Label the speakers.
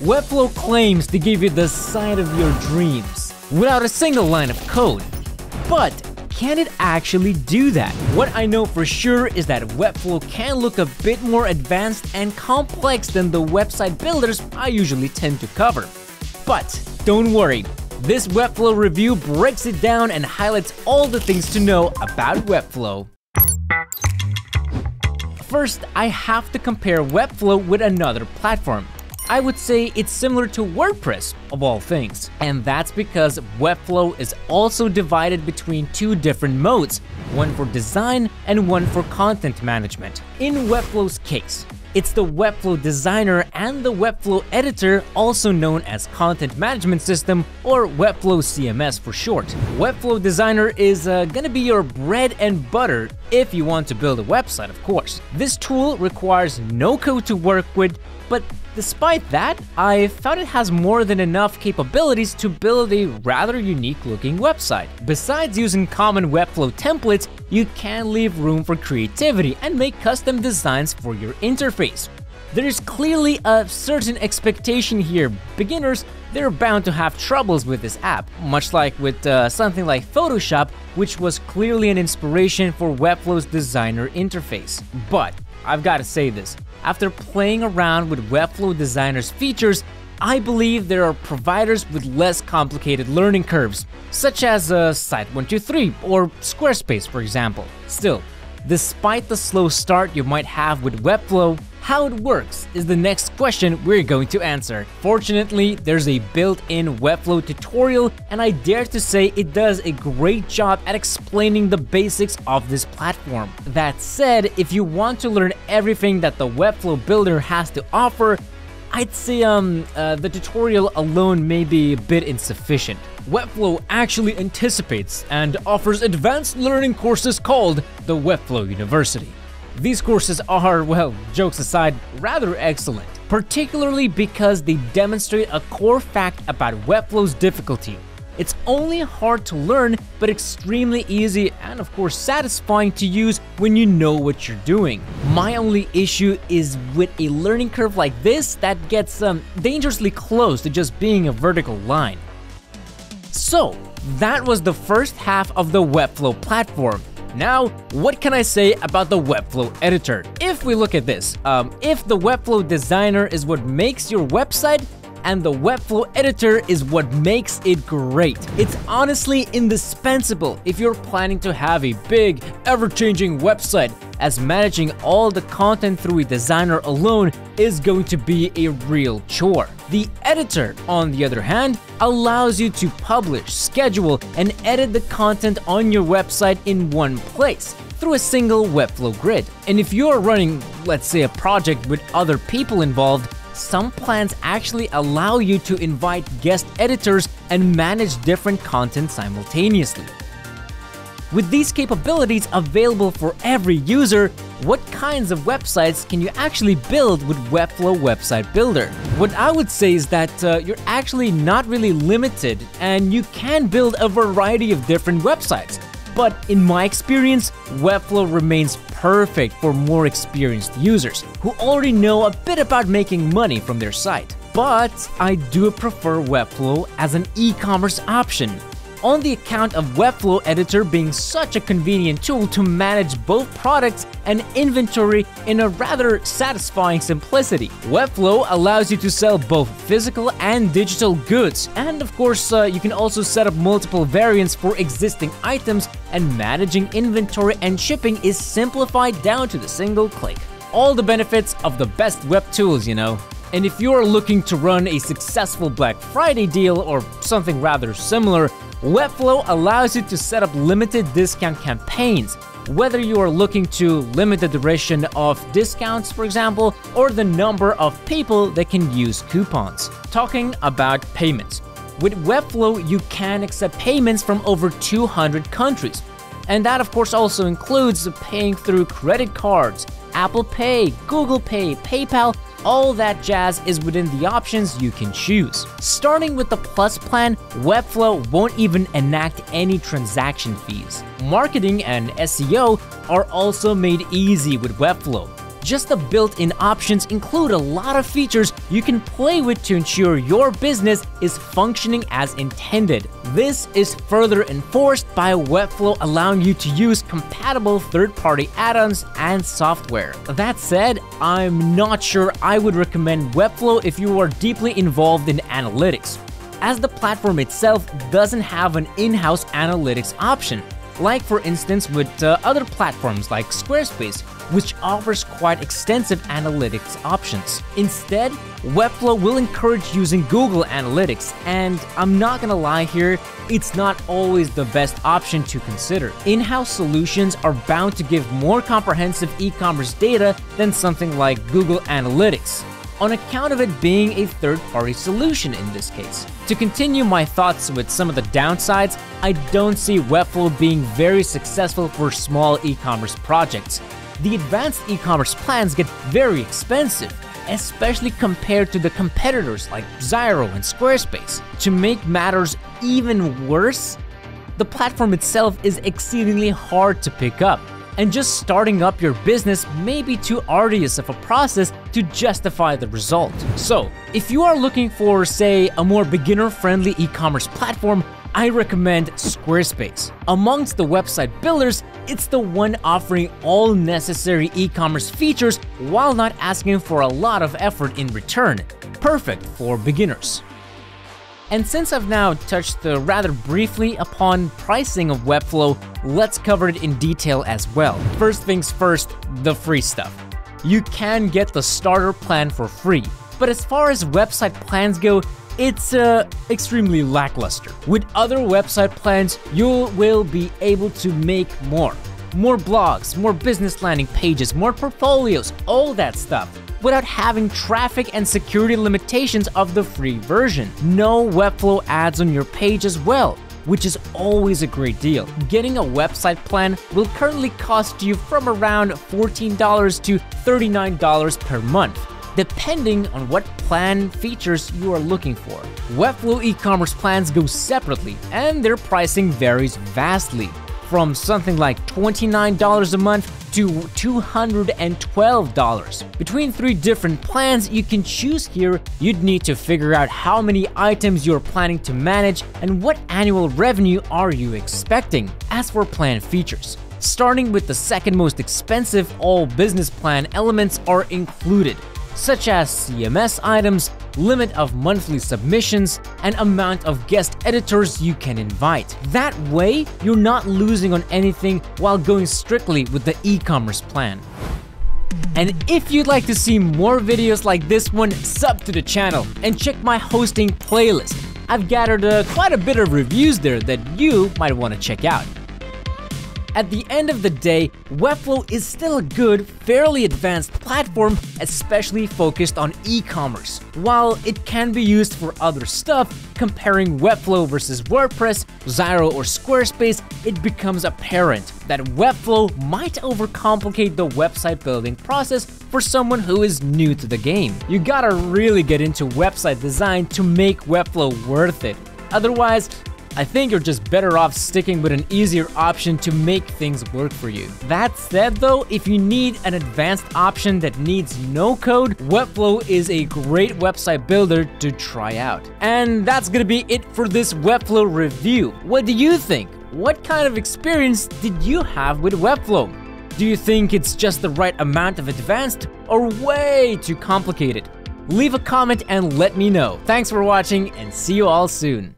Speaker 1: Webflow claims to give you the site of your dreams without a single line of code. But can it actually do that? What I know for sure is that Webflow can look a bit more advanced and complex than the website builders I usually tend to cover. But don't worry, this Webflow review breaks it down and highlights all the things to know about Webflow. First, I have to compare Webflow with another platform. I would say it's similar to WordPress, of all things. And that's because Webflow is also divided between two different modes, one for design and one for content management. In Webflow's case, it's the Webflow Designer and the Webflow Editor, also known as Content Management System or Webflow CMS for short. Webflow Designer is uh, gonna be your bread and butter if you want to build a website, of course. This tool requires no code to work with, but Despite that, I found it has more than enough capabilities to build a rather unique looking website. Besides using common Webflow templates, you can leave room for creativity and make custom designs for your interface. There's clearly a certain expectation here. Beginners, they're bound to have troubles with this app, much like with uh, something like Photoshop, which was clearly an inspiration for Webflow's designer interface. But I've got to say this, after playing around with Webflow Designer's features, I believe there are providers with less complicated learning curves, such as uh, Site123 or Squarespace for example. Still, despite the slow start you might have with Webflow, how it works is the next question we're going to answer. Fortunately, there's a built-in Webflow tutorial and I dare to say it does a great job at explaining the basics of this platform. That said, if you want to learn everything that the Webflow builder has to offer, I'd say um, uh, the tutorial alone may be a bit insufficient. Webflow actually anticipates and offers advanced learning courses called the Webflow University. These courses are, well, jokes aside, rather excellent, particularly because they demonstrate a core fact about Webflow's difficulty. It's only hard to learn, but extremely easy and of course satisfying to use when you know what you're doing. My only issue is with a learning curve like this that gets um, dangerously close to just being a vertical line. So, that was the first half of the Webflow platform. Now, what can I say about the Webflow editor? If we look at this, um, if the Webflow designer is what makes your website, and the Webflow editor is what makes it great. It's honestly indispensable if you're planning to have a big, ever-changing website as managing all the content through a designer alone is going to be a real chore. The editor, on the other hand, allows you to publish, schedule, and edit the content on your website in one place through a single Webflow grid. And if you're running, let's say, a project with other people involved, some plans actually allow you to invite guest editors and manage different content simultaneously. With these capabilities available for every user, what kinds of websites can you actually build with Webflow Website Builder? What I would say is that uh, you're actually not really limited and you can build a variety of different websites. But in my experience, Webflow remains perfect for more experienced users who already know a bit about making money from their site. But I do prefer Webflow as an e-commerce option on the account of Webflow Editor being such a convenient tool to manage both products and inventory in a rather satisfying simplicity. Webflow allows you to sell both physical and digital goods, and of course, uh, you can also set up multiple variants for existing items, and managing inventory and shipping is simplified down to the single click. All the benefits of the best web tools, you know. And if you're looking to run a successful Black Friday deal or something rather similar, Webflow allows you to set up limited discount campaigns, whether you are looking to limit the duration of discounts, for example, or the number of people that can use coupons. Talking about payments. With Webflow, you can accept payments from over 200 countries. And that, of course, also includes paying through credit cards, Apple Pay, Google Pay, PayPal, all that jazz is within the options you can choose. Starting with the Plus plan, Webflow won't even enact any transaction fees. Marketing and SEO are also made easy with Webflow. Just the built-in options include a lot of features you can play with to ensure your business is functioning as intended. This is further enforced by Webflow allowing you to use compatible third-party add-ons and software. That said, I'm not sure I would recommend Webflow if you are deeply involved in analytics as the platform itself doesn't have an in-house analytics option, like for instance with uh, other platforms like Squarespace, which offers quite extensive analytics options. Instead, Webflow will encourage using Google Analytics, and I'm not gonna lie here, it's not always the best option to consider. In-house solutions are bound to give more comprehensive e-commerce data than something like Google Analytics, on account of it being a third-party solution in this case. To continue my thoughts with some of the downsides, I don't see Webflow being very successful for small e-commerce projects. The advanced e-commerce plans get very expensive, especially compared to the competitors like Zyro and Squarespace. To make matters even worse, the platform itself is exceedingly hard to pick up, and just starting up your business may be too arduous of a process to justify the result. So, if you are looking for, say, a more beginner-friendly e-commerce platform, I recommend Squarespace. Amongst the website builders, it's the one offering all necessary e-commerce features while not asking for a lot of effort in return. Perfect for beginners. And since I've now touched uh, rather briefly upon pricing of Webflow, let's cover it in detail as well. First things first, the free stuff. You can get the starter plan for free, but as far as website plans go, it's uh, extremely lackluster. With other website plans, you will be able to make more. More blogs, more business landing pages, more portfolios, all that stuff without having traffic and security limitations of the free version. No Webflow ads on your page as well, which is always a great deal. Getting a website plan will currently cost you from around $14 to $39 per month depending on what plan features you are looking for. Webflow e-commerce plans go separately, and their pricing varies vastly, from something like $29 a month to $212. Between three different plans you can choose here, you'd need to figure out how many items you're planning to manage and what annual revenue are you expecting. As for plan features, starting with the second most expensive, all business plan elements are included, such as CMS items, limit of monthly submissions, and amount of guest editors you can invite. That way, you're not losing on anything while going strictly with the e-commerce plan. And if you'd like to see more videos like this one, sub to the channel and check my hosting playlist. I've gathered uh, quite a bit of reviews there that you might want to check out. At the end of the day, Webflow is still a good, fairly advanced platform, especially focused on e-commerce. While it can be used for other stuff, comparing Webflow versus WordPress, Zyro or Squarespace, it becomes apparent that Webflow might overcomplicate the website building process for someone who is new to the game. You gotta really get into website design to make Webflow worth it. Otherwise, I think you're just better off sticking with an easier option to make things work for you. That said though, if you need an advanced option that needs no code, Webflow is a great website builder to try out. And that's gonna be it for this Webflow review. What do you think? What kind of experience did you have with Webflow? Do you think it's just the right amount of advanced or way too complicated? Leave a comment and let me know. Thanks for watching and see you all soon.